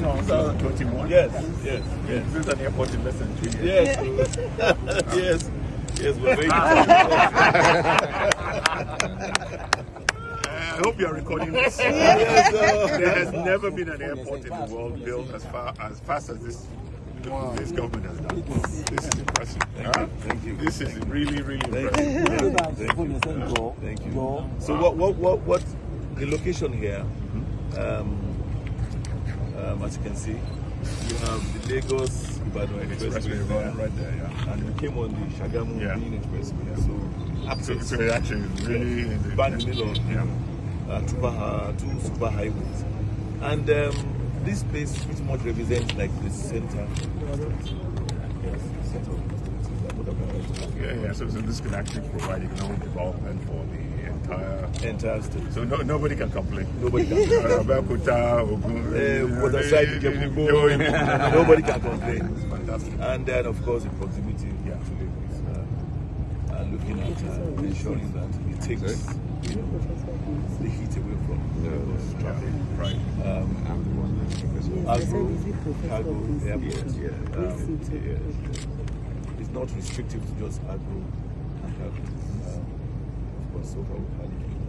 2021. Yes, yes, yes. Built an airport in less than three years. Yes, yes, yes. We're very I hope you are recording this. yes, uh, There has never been an airport in the world built as far as fast as this this government has done. This is impressive. Thank you. Thank you. This is really, really Thank impressive. you. Thank you. Thank you. So what, what, what, what the location here? Um, um, as you can see, you have the Lagos Ibadan Expressway there, right there, yeah. and we came on the Shagamu Yeah. Benin Expressway. So So, access so it actually really in the, bang in the middle of Yeah. uh, two, uh, two super highways. And um, this place pretty much represents like the center. Yes, the center of the state. What about Yeah, yeah. So, so this can actually provide economic development for the entire. entire state? So no, nobody can complain. Nobody can. Uh, Abeokuta, Ogun, Uh, what aside Ijebu-Igbo, nobody can complain. It's fantastic. And then, of course, the proximity yeah. to Lagos. Uh, and looking at uh, ensuring that it takes you know, the heat away from Lagos traffic. Right. Um, agro, cargo, airport. Yeah. Um, yeah. It's not restrictive to just agro and cargo. Um, of